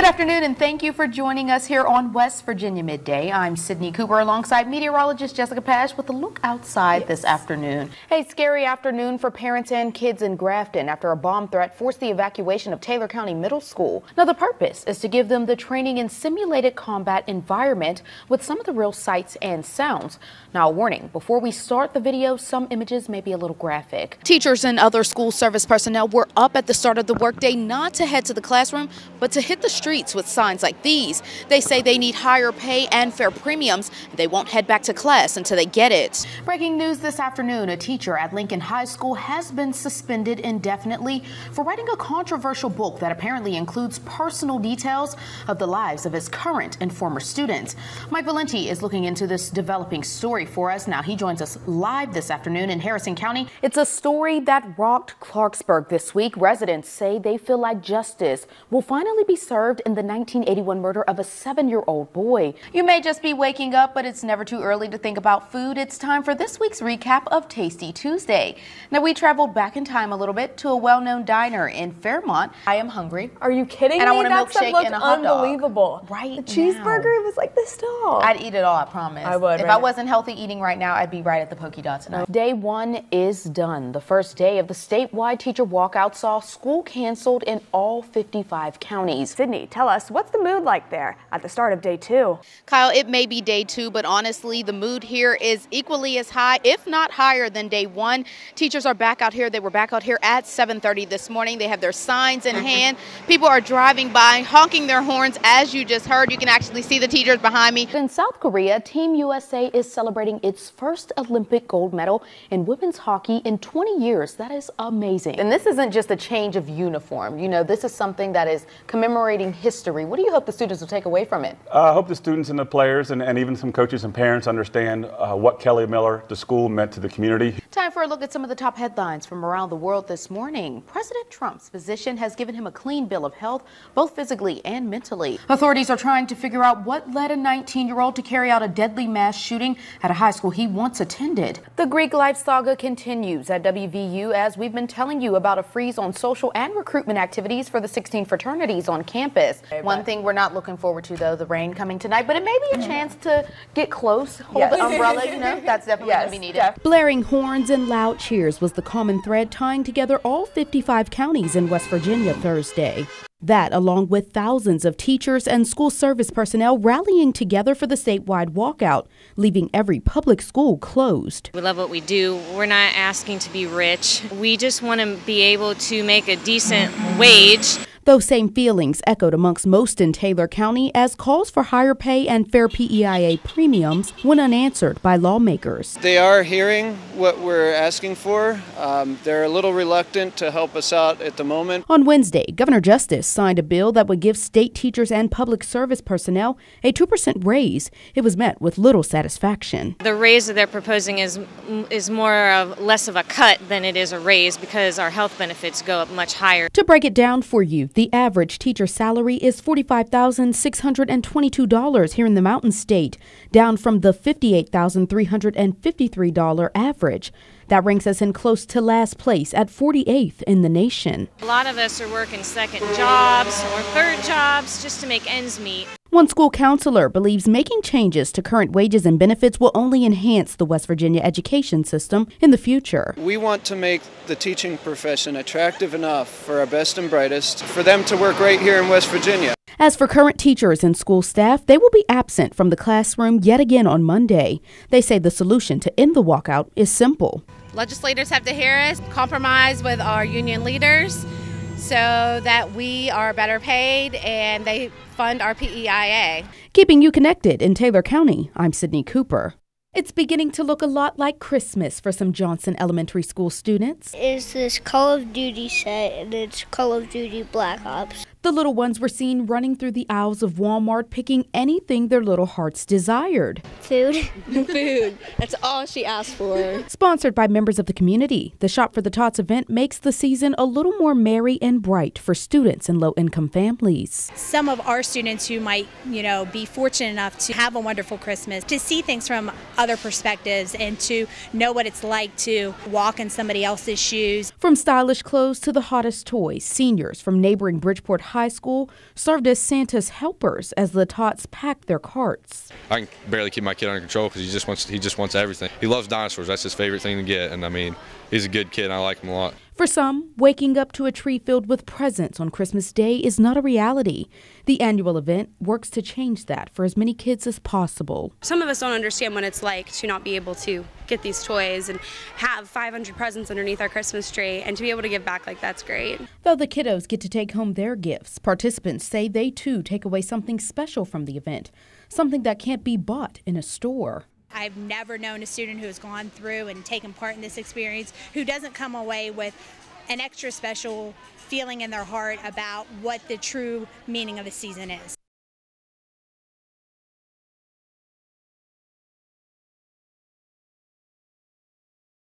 Good afternoon and thank you for joining us here on West Virginia Midday. I'm Cydney Cooper alongside meteorologist Jessica Pash with a look outside yes. this afternoon. Hey, scary afternoon for parents and kids in Grafton after a bomb threat forced the evacuation of Taylor County Middle School. Now, the purpose is to give them the training in simulated combat environment with some of the real sights and sounds. Now, a warning before we start the video, some images may be a little graphic. Teachers and other school service personnel were up at the start of the workday not to head to the classroom, but to hit the streets with signs like these. They say they need higher pay and fair premiums. They won't head back to class until they get it. Breaking news this afternoon, a teacher at Lincoln High School has been suspended indefinitely for writing a controversial book that apparently includes personal details of the lives of his current and former students. Mike Valenti is looking into this developing story for us. Now he joins us live this afternoon in Harrison County. It's a story that rocked Clarksburg this week. Residents say they feel like justice will finally be served in the 1981 murder of a seven-year-old boy. You may just be waking up, but it's never too early to think about food. It's time for this week's recap of Tasty Tuesday. Now, we traveled back in time a little bit to a well-known diner in Fairmont. I am hungry. Are you kidding and me? I want a milkshake and a hot dog. Unbelievable. Right The cheeseburger now. was like this tall. I'd eat it all, I promise. I would. If right I wasn't healthy eating right now, I'd be right at the Poky Dot tonight. Day one is done. The first day of the statewide teacher walkout saw school canceled in all 55 counties. Cydney, tell us, what's the mood like there at the start of day two? Kyle, it may be day two, but honestly, the mood here is equally as high, if not higher than day one. Teachers are back out here. They were back out here at 7.30 this morning. They have their signs in hand. People are driving by, honking their horns. As you just heard, you can actually see the teachers behind me. In South Korea, Team USA is celebrating its first Olympic gold medal in women's hockey in 20 years. That is amazing. And this isn't just a change of uniform. You know, this is something that is commemorating history. What do you hope the students will take away from it? Uh, I hope the students and the players and, and even some coaches and parents understand uh, what Kelly Miller, the school, meant to the community. Time for a look at some of the top headlines from around the world this morning. President Trump's physician has given him a clean bill of health, both physically and mentally. Authorities are trying to figure out what led a 19 year old to carry out a deadly mass shooting at a high school he once attended. The Greek life saga continues at WVU as we've been telling you about a freeze on social and recruitment activities for the 16 fraternities on campus. Okay, One thing we're not looking forward to, though, the rain coming tonight, but it may be a mm-hmm. chance to get close, hold yes. the umbrella, you know, that's definitely yes, going to be needed. Def Blaring horns and loud cheers was the common thread tying together all 55 counties in West Virginia Thursday. That, along with thousands of teachers and school service personnel rallying together for the statewide walkout, leaving every public school closed. We love what we do. We're not asking to be rich. We just want to be able to make a decent wage those same feelings echoed amongst most in Taylor County as calls for higher pay and fair PEIA premiums went unanswered by lawmakers. They are hearing what we're asking for. Um, they're a little reluctant to help us out at the moment. On Wednesday, Governor Justice signed a bill that would give state teachers and public service personnel a 2% raise. It was met with little satisfaction. The raise that they're proposing is is more of less of a cut than it is a raise because our health benefits go up much higher. To break it down for you, the average teacher salary is $45,622 here in the Mountain State, down from the $58,353 average. That ranks us in close to last place at 48th in the nation. A lot of us are working second jobs or third jobs just to make ends meet. One school counselor believes making changes to current wages and benefits will only enhance the West Virginia education system in the future. We want to make the teaching profession attractive enough for our best and brightest for them to work right here in West Virginia. As for current teachers and school staff, they will be absent from the classroom yet again on Monday. They say the solution to end the walkout is simple. Legislators have to hear us, compromise with our union leaders so that we are better paid and they fund our PEIA. Keeping you connected in Taylor County, I'm Cydney Cooper. It's beginning to look a lot like Christmas for some Johnson Elementary School students. It's this Call of Duty set and it's Call of Duty Black Ops. The little ones were seen running through the aisles of Walmart picking anything their little hearts desired. Food. Food. That's all she asked for. Sponsored by members of the community, the Shop for the Tots event makes the season a little more merry and bright for students and low income families. Some of our students who might, you know, be fortunate enough to have a wonderful Christmas, to see things from other perspectives and to know what it's like to walk in somebody else's shoes. From stylish clothes to the hottest toys, seniors from neighboring Bridgeport High School served as Santa's helpers as the tots packed their carts. I can barely keep my kid under control because he just wants he just wants everything. He loves dinosaurs. That's his favorite thing to get, and I mean, he's a good kid. and I like him a lot. For some, waking up to a tree filled with presents on Christmas Day is not a reality. The annual event works to change that for as many kids as possible. Some of us don't understand what it's like to not be able to get these toys and have 500 presents underneath our Christmas tree, and to be able to give back like that's great. Though the kiddos get to take home their gifts, participants say they too take away something special from the event, something that can't be bought in a store. I've never known a student who has gone through and taken part in this experience who doesn't come away with an extra special feeling in their heart about what the true meaning of the season is.